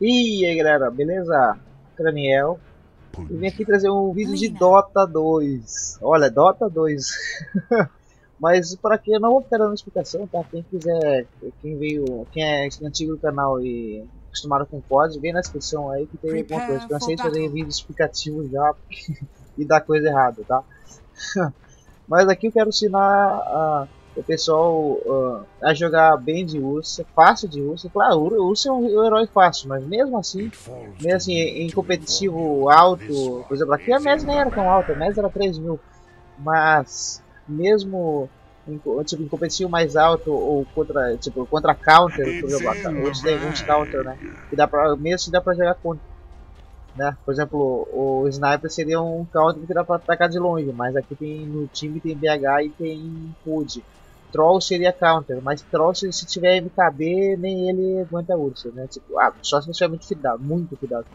E aí galera, beleza? Craniel. E vim aqui trazer um vídeo de Dota 2. Olha, Dota 2. Mas para que eu não vou ficar dando explicação, tá? Quem quiser, quem veio, quem é antigo do canal e acostumado com código, vem na descrição aí que tem alguma coisa. Cansei de fazer vídeo explicativo já e dar coisa errada, tá? Mas aqui eu quero ensinar a o pessoal uh, a jogar bem de Ursa, fácil de Ursa. Claro, o Ursa é um, um, herói fácil, mas mesmo assim, mesmo assim, em competitivo alto, por exemplo, aqui a MES nem era tão alta, a MES era 3 mil, mas mesmo em, tipo, em competitivo mais alto ou contra, tipo, contra counter, por exemplo, hoje tem alguns counter, né? Que dá pra, mesmo dá pra jogar contra. Né? Por exemplo, o, sniper seria um counter que dá pra atacar de longe, mas aqui tem no time tem BH e tem HUD. Troll seria counter, mas Troll se, se tiver MKB, nem ele aguenta ursa, né? Tipo, ah, só se tiver muito cuidado, muito cuidado.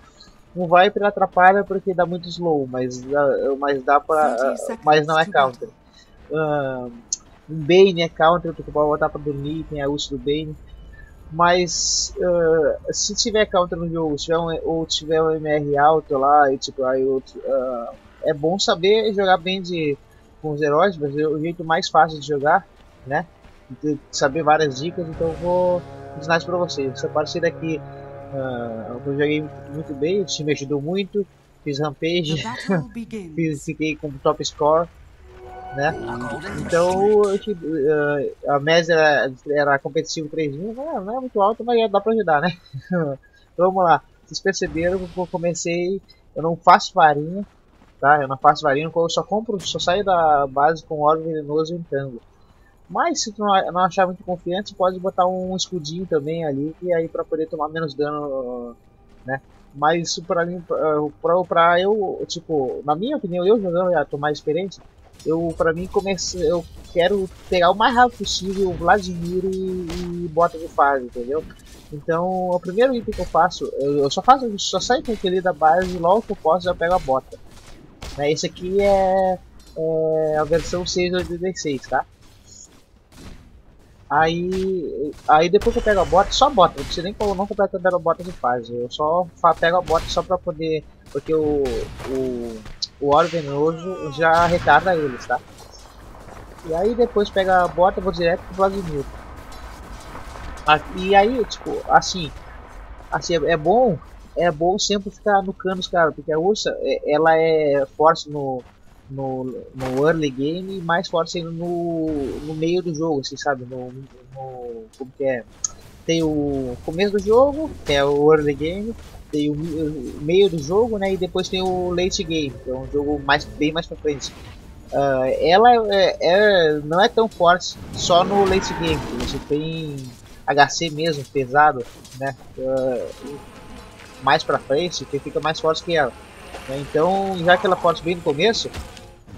Um Viper atrapalha porque dá muito slow, mas, mas dá pra. mas não é counter. Um, um Bane é counter, tu pode botar pra dormir, tem a ult do Bane. Mas uh, se tiver counter no jogo, se tiver um, ou tiver um MR alto lá, e tipo, aí outro, é bom saber jogar bem de, com os heróis, mas é o jeito mais fácil de jogar né? Saber várias dicas, então vou ensinar isso pra vocês. Essa partida aqui uh, eu joguei muito bem, o time ajudou muito, fiz rampage, fiz, fiquei com top score, né? Então uh, a média era, era competitivo 3 mil, não, não é muito alto, mas dá pra ajudar, né? então vamos lá, vocês perceberam que eu comecei, eu não faço farinha, tá? Eu não faço varinha, eu só compro, só saio da base com óleo venenoso e tango. Mas se tu não achar muito confiante, pode botar um escudinho também ali, e aí para poder tomar menos dano, né? Mas isso pra mim, pra, pra eu, tipo, na minha opinião, eu jogando, já tô mais experiente, eu, pra mim, comecei, eu quero pegar o mais rápido possível o Vladimir e, e bota de fase, entendeu? Então, o primeiro item que eu faço, eu, eu só faço, só saio com aquele da base e logo que eu posso já pego a bota. Né? Esse aqui é, é a versão 6 do 16, tá? Aí, aí depois que eu pego a bota, só bota, não precisa nem não completar a bota de fase. Eu só pego a bota só pra poder. Porque o. o, o óleo venenoso já retarda eles, tá? E aí depois pega a bota, vou direto pro Vladimir. E aí, tipo, assim, assim é, é bom, é bom sempre ficar no canos, cara, porque a ursa, é, ela é forte no, no, no early game e mais forte ainda no, no meio do jogo, assim, sabe? No, no, como que é? Tem o começo do jogo, que é o early game, tem o, o, meio do jogo, né? E depois tem o late game, que é um jogo mais, bem mais pra frente. Uh, ela é, é, não é tão forte só no late game, você tem HC mesmo, pesado, né? Uh, mais pra frente, que fica mais forte que ela. Então, já que ela é forte bem no começo,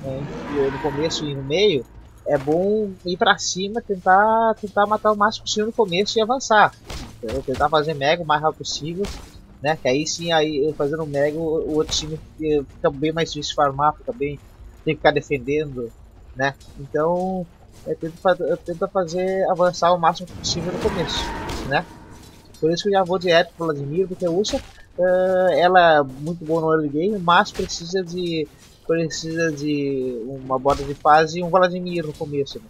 né, no começo e no meio, é bom ir para cima, tentar tentar matar o máximo possível no começo e avançar. Entendeu? Tentar fazer mega o mais rápido possível, né? Que aí sim, aí fazendo mega, o outro time fica bem mais difícil farmar, fica bem. tem que ficar defendendo, né? Então, é, tenta fazer avançar o máximo possível no começo, né? Por isso que eu já vou direto pro Vladimir, porque a Ursa, uh, ela é muito boa no early game, mas precisa de precisa de uma bota de fase e um Vladimir no começo, né?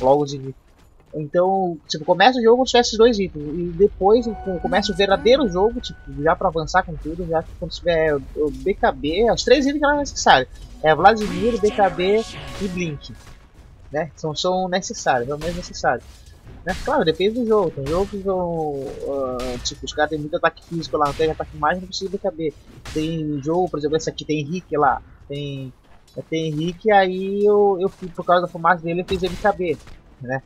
logo de início. Então, tipo, começa o jogo com esses dois itens. E depois começa o verdadeiro jogo, tipo, já para avançar com tudo, já quando tiver o BKB, os três itens que não é necessário. É Vladimir, BKB e Blink. Né? São, são necessários, mesmo necessários. Né? Claro, depende do jogo. Tem jogos que. Uh, tipo, os caras têm muito ataque físico lá, não tem ataque mais, não precisa BKB. Tem jogo, por exemplo, esse aqui tem Henrique lá tem, tem Henrique, aí eu, eu por causa da fumaça dele eu fiz ele caber, né?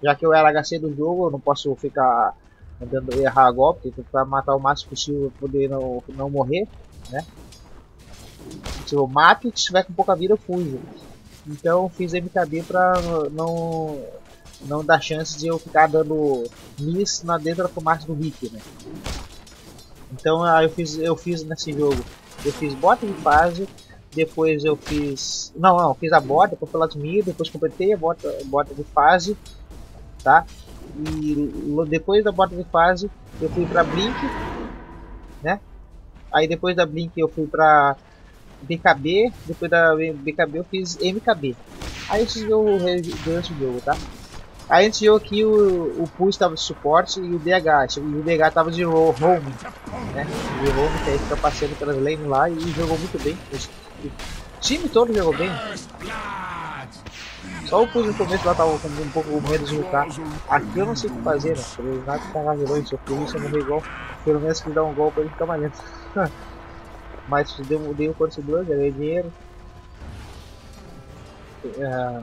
Já que eu era HC do jogo, eu não posso ficar tentando errar golpe, tentar matar o máximo possível para poder não, não morrer, né? Se eu mato e estiver com pouca vida eu fujo. Então fiz MKB pra não, não dar chance de eu ficar dando miss na dentro da fumaça do Rick, né? Então eu fiz, eu fiz nesse jogo. Eu fiz bota de fase, depois eu fiz. Não, não, fiz a bota, depois fui Vladimir, depois completei a bota, bota de fase, tá? E depois da bota de fase eu fui pra Blink, né? Aí depois da Blink eu fui pra BKB, depois da BKB eu fiz MKB. Aí esse jogo durante o jogo, tá? Aí antes jogo aqui o, o Pulse estava de suporte e o DH, e o DH estava de home, né? De home, que aí fica passeando pelas lanes lá e jogou muito bem. O time todo jogou bem. Só o Pulse no começo lá tava com um pouco medo de lutar. Aqui eu não sei o que fazer, né? O Renato tá vilões, se eu fiz eu morrer igual. Pelo menos que dá um golpe ele fica mais lento. Mas deu, deu o Force Blood, ganhei dinheiro. É...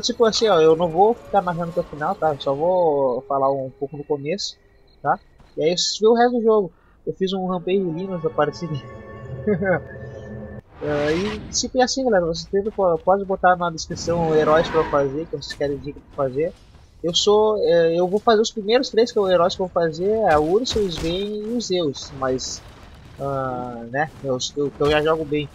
Tipo assim, ó, eu não vou ficar narrando até o final, tá? só vou falar um pouco no começo, tá? E aí vocês vê o resto do jogo. Eu fiz um Rampage Linux, apareci. uh, e tipo é assim, galera, vocês teve, pode botar na descrição heróis pra fazer, que vocês querem dica pra fazer. Eu sou. Uh, eu vou fazer os primeiros três que eu, heróis que eu vou fazer, é a Ursa, o Sven e os Zeus. Mas. Uh, né? Eu, eu, eu já jogo bem.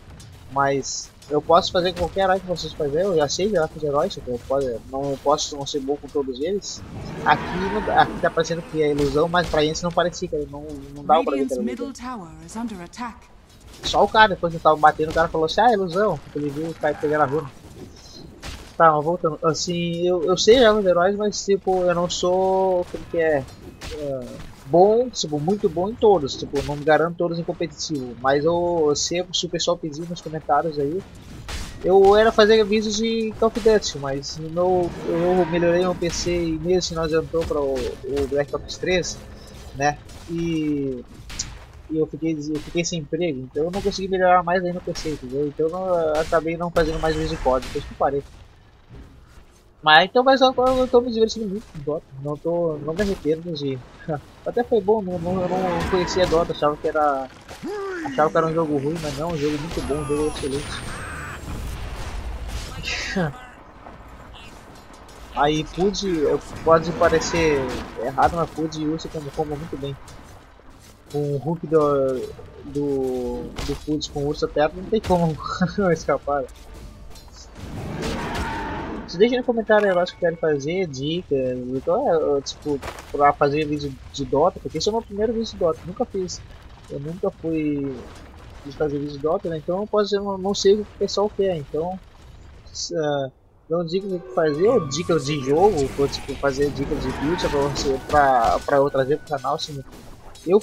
Mas eu posso fazer qualquer herói que vocês fazerem, eu já sei já os heróis, eu posso, não posso não ser bom com todos eles. Aqui, aqui tá parecendo que é ilusão, mas pra eles não parecia, não, não dá pra ver. Só o cara, depois que tava batendo, o cara falou assim, ah, é ilusão, porque ele viu o cara pegando a runa. Tá, voltando, assim, eu, eu sei já os heróis, mas tipo, eu não sou, como que é, uh, bom, tipo, muito bom em todos. Tipo, não me garanto todos em competitivo. Mas eu, eu sei se o pessoal pedir nos comentários aí. Eu era fazer vídeos de Call of Duty, mas no, eu melhorei meu PC e mesmo se nós entrou para o, o Black Ops 3, né? E, e eu, fiquei, eu fiquei sem emprego, então eu não consegui melhorar mais aí no PC, entendeu? Então eu acabei não fazendo mais vídeos de código, depois que parei. Mas então, mas eu, eu tô me divertindo muito com Dota. Não tô. não me arrependo de. Até foi bom, não, não, eu não conhecia Dota, achava que era. Achava que era um jogo ruim, mas não, um jogo muito bom, um jogo excelente. Aí pude, pode parecer errado, mas pude e como, como muito bem. O Hulk do, do, do Puds com o Ursa perto não tem como escapar. Vocês deixem no comentário eu acho que querem fazer, dicas, então, é, tipo, pra fazer vídeo de Dota, porque esse é o meu primeiro vídeo de Dota, nunca fiz. Eu nunca fui de fazer vídeo de Dota, né? então eu posso dizer, não, não sei o que o pessoal quer, então uh, dão dicas do que fazer, ou dicas de jogo, ou tipo, fazer dicas de vídeo pra, você, pra, pra eu trazer pro canal, assim, eu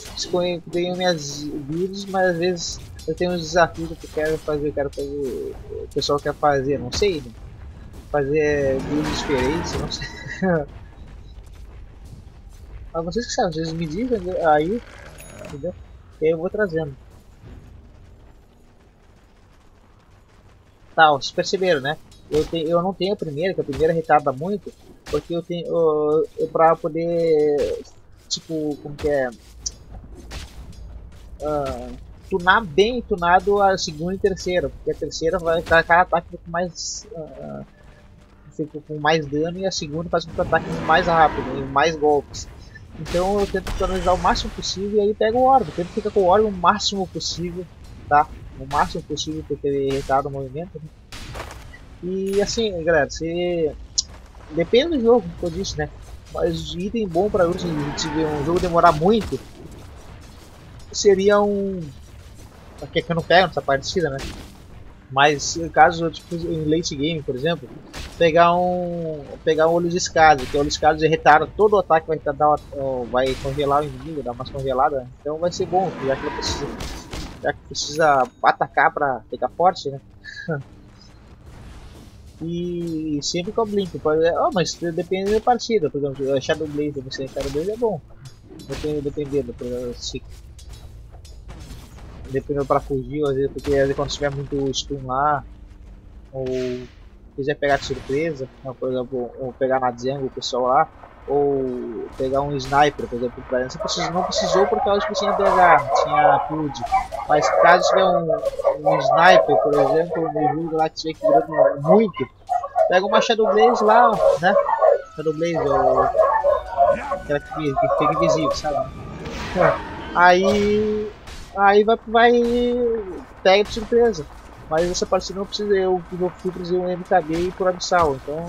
tenho minhas vídeos, mas às vezes eu tenho uns desafios que eu quero fazer, eu quero fazer, o pessoal quer fazer, não sei, né? fazer vídeos diferentes, não sei. Mas vocês que sabem, vocês me dizem aí, entendeu? E aí eu vou trazendo. Tá, vocês perceberam, né? Eu, tenho, eu não tenho a primeira, que a primeira retarda muito, porque eu tenho. Eu, eu pra poder. Tipo, como que é? Uh, tunar bem tunado a segunda e terceira, porque a terceira vai cada ataque com mais. Uh, com mais dano e a segunda faz com que o ataque mais rápido e mais golpes. Então eu tento finalizar o máximo possível e aí pego o orbe. Tento ficar com o orbe o máximo possível, tá? O máximo possível porque ele retarda o movimento. Né? E assim, galera, você. Depende do jogo, como eu disse, né? Mas item bom pra se um jogo demorar muito seria um. Aqui é que eu não pego nessa partida, né? Mas caso tipo, em late game, por exemplo, pegar um pegar um olho de escada, que o olho de escada retarda todo o ataque, vai, dar, vai congelar o inimigo, dar umas congeladas, então vai ser bom, já que precisa, já que precisa atacar para ficar forte, né? e sempre com o Blink, pode, oh, mas depende da partida, por exemplo, Shadow Blaze, você Shadow Blaze é bom, depende, dependendo, se dependendo para fugir, às vezes, porque às vezes quando tiver muito stun lá, ou quiser pegar de surpresa, né, por exemplo, ou pegar na jungle o pessoal lá, ou pegar um sniper, por exemplo, pra você não precisou por causa que tinha DH, tinha PUD, mas caso tiver um, um sniper, por exemplo, no jogo lá que tiver equilibrando muito, pega uma Shadow Blaze lá, né? Shadow Blaze, ou aquela que, que fica invisível, sabe? Aí aí vai, vai pega de surpresa. Mas essa partida não precisa, eu, fui fazer um MKB e por abissal, então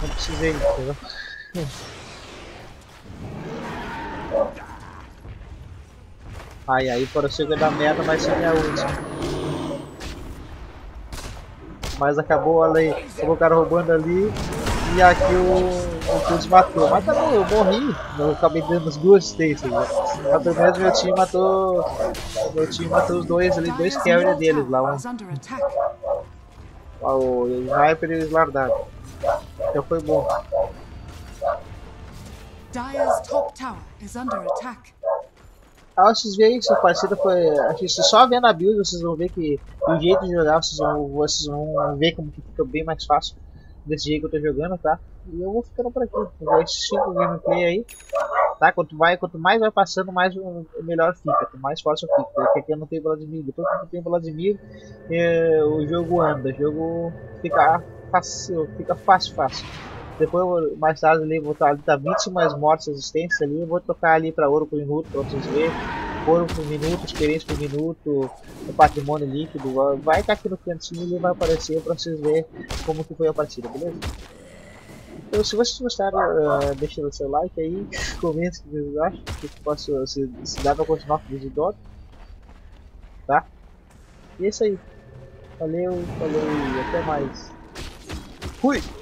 não precisei, entendeu? Aí, aí pareceu que da meta vai ser minha última. Mas acabou ali, acabou o cara roubando ali. E aqui o, o Cruz matou. Mas bom, eu morri. Eu acabei dando as duas assistências. Né? Mas pelo menos meu time matou. Meu time matou os dois ali, dois carry deles lá. Um, o Sniper e o Slardado. Então foi bom. Dyer's top tower is under attack. Ah, vocês veem que essa partida foi. Acho que só vendo a build vocês vão ver que o jeito de jogar vocês vão, vocês vão ver como que fica bem mais fácil desse jeito que eu tô jogando, tá? E eu vou ficando por aqui. Vou assistir o gameplay aí. Tá? Quanto, vai, quanto mais vai passando, mais melhor fica. Quanto mais forte eu fico. Porque aqui eu não tenho mil. Depois que eu tenho mil, é, o jogo anda. O jogo fica fácil, fica fácil, fácil. Depois, mais tarde, ali, vou estar ali, tá 20 mais mortes existentes ali. Eu vou tocar ali para ouro por minuto para vocês verem. Ouro por minuto, experiência por minuto, patrimônio líquido. Vai estar aqui no cantinho e vai aparecer para vocês verem como que foi a partida, beleza? Então, se vocês gostaram, uh, deixa o seu like aí, comente o que vocês acham, que posso, se, se dá para continuar com o vídeo do tá? E é isso aí. Valeu, falou e até mais. Fui!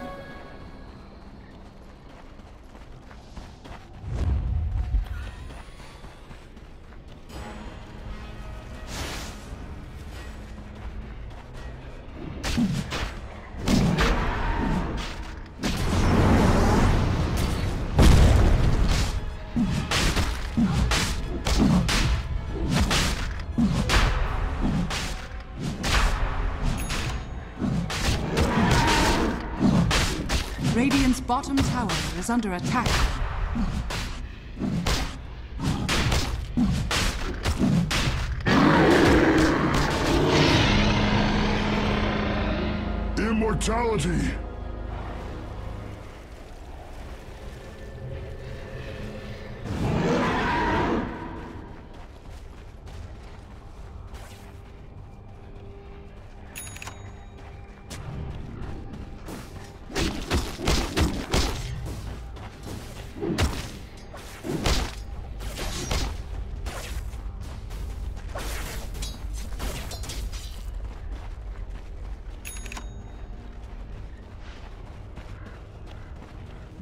Bottom tower is under attack. Immortality!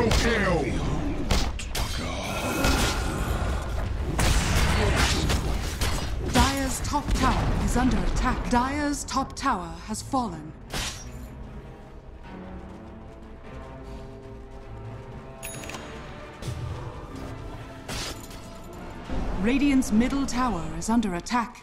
Triple kill! Dyer's top tower is under attack. Dyer's top tower has fallen. Radiant's middle tower is under attack.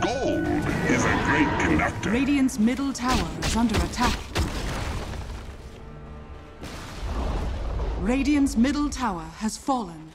Gold is a great conductor. Radiant's middle tower is under attack. Radiant's middle tower has fallen.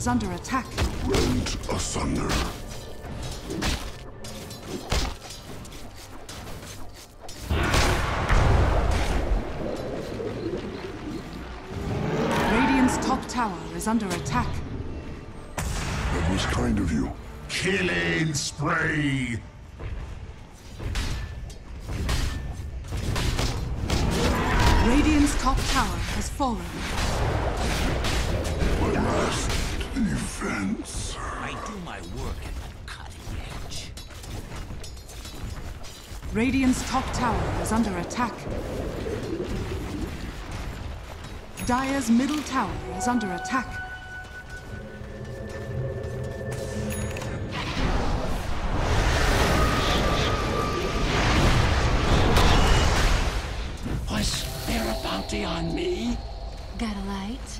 Is under attack. Rent asunder. Radiant's top tower is under attack. That was kind of you. Killing spree. Radiant's top tower has fallen. Radiant's top tower is under attack. Dire's middle tower is under attack. Was there a bounty on me? Got a light?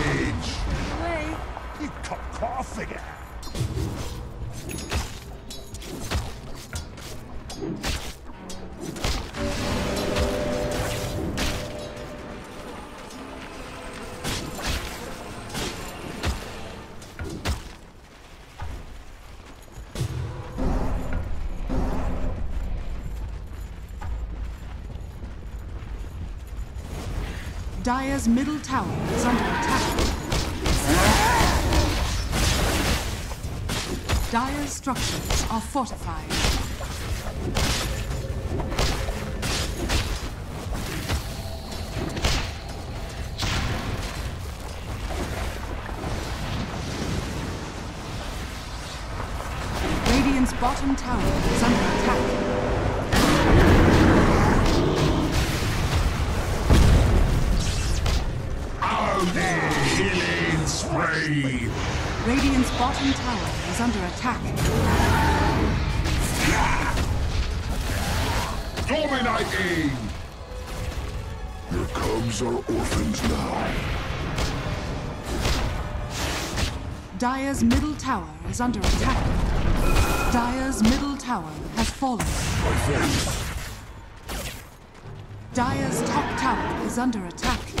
Dyer's middle tower is under attack. Dyer's structures are fortified. Radiant's bottom tower is under Radiant's bottom tower is under attack. Dominating. Your cubs are orphans now. Dyer's middle tower is under attack. Dyer's middle tower has fallen. Dyer's top tower is under attack.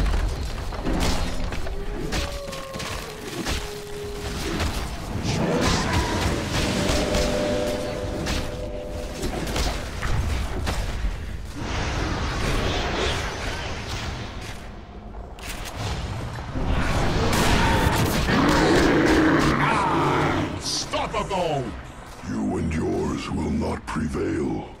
Not prevail.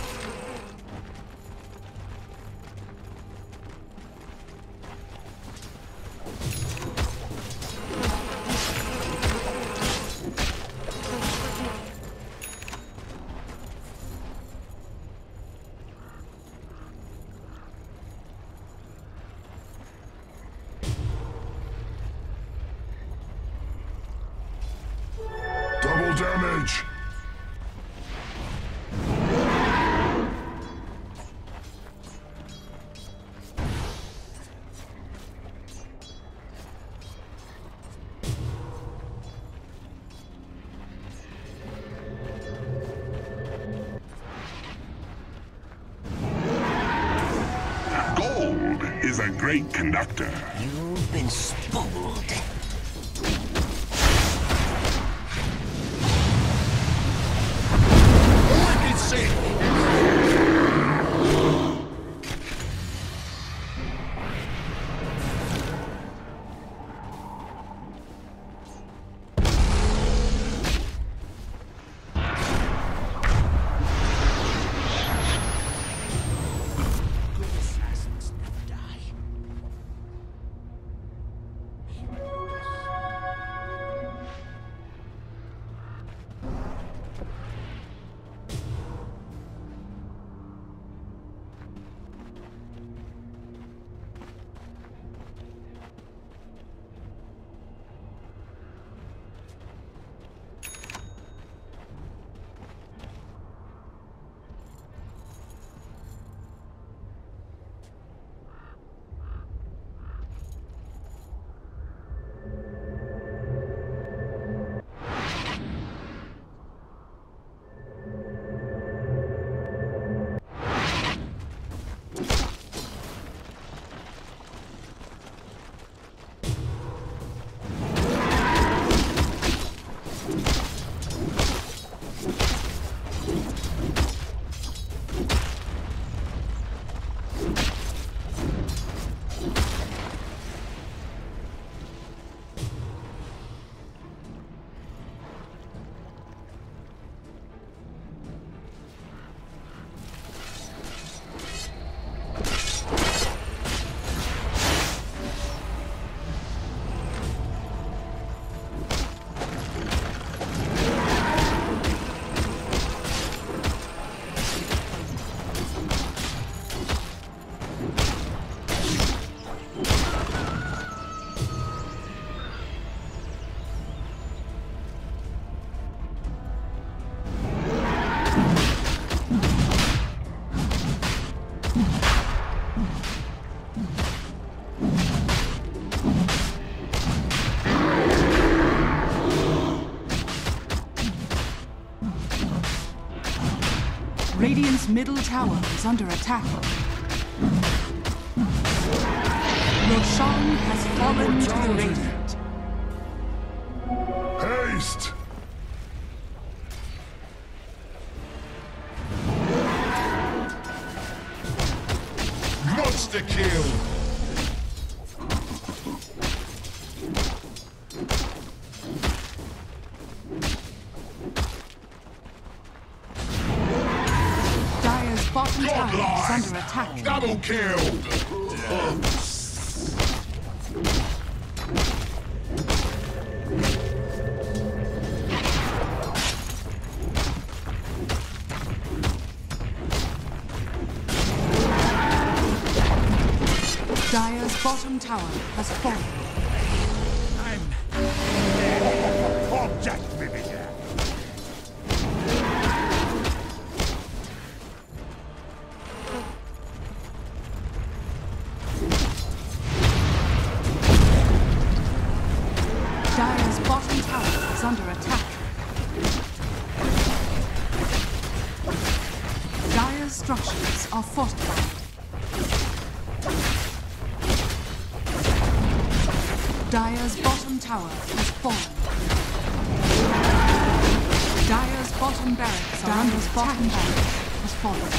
Great conductor. You've been spoiled. Radiant's middle tower is under attack. Roshan has fallen to the Radiant. Haste! Structures are fortified. Dyer's bottom tower has fallen. Dyer's bottom barracks attack. bottom barracks has fallen.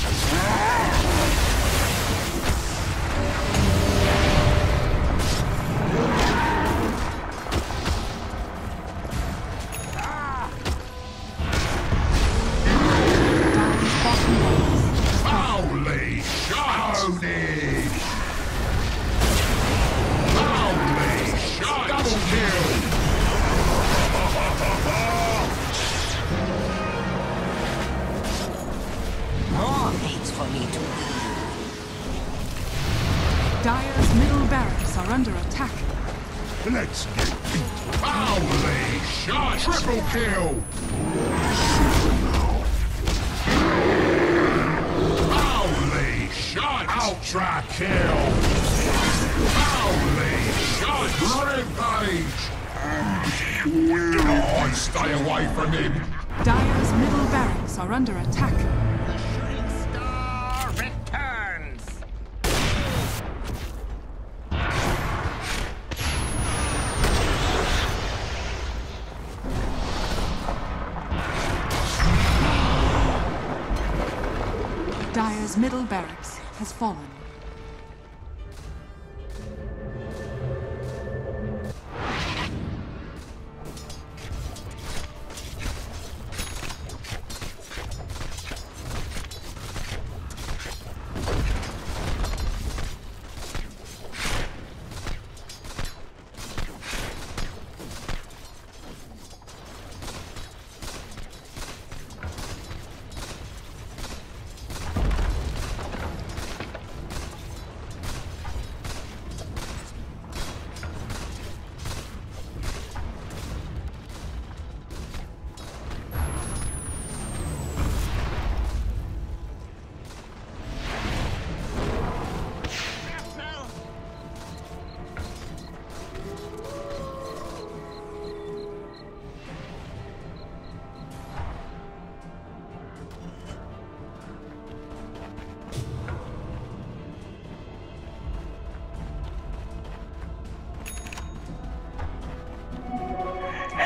Middle barracks has fallen.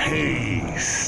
Haste!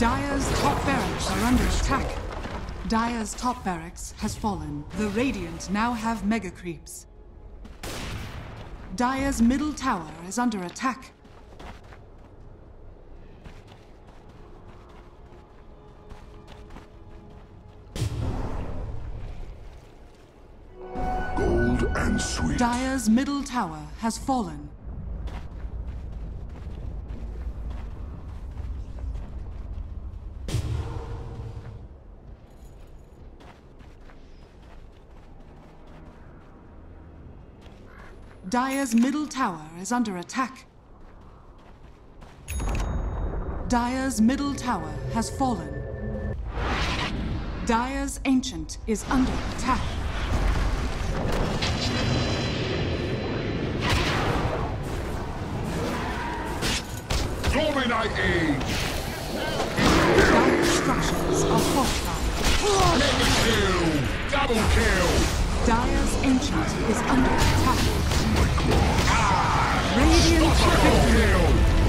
Dyer's top barracks are under attack. Dyer's top barracks has fallen. The Radiant now have mega creeps. Dyer's middle tower is under attack. Gold and sweet. Dyer's middle tower has fallen. Dyer's middle tower is under attack. Dyer's middle tower has fallen. Dyer's ancient is under attack. Dominating! Dyer's structures are fortified. Double kill! Dyer's ancient is under attack. Radiant Chicken Kill!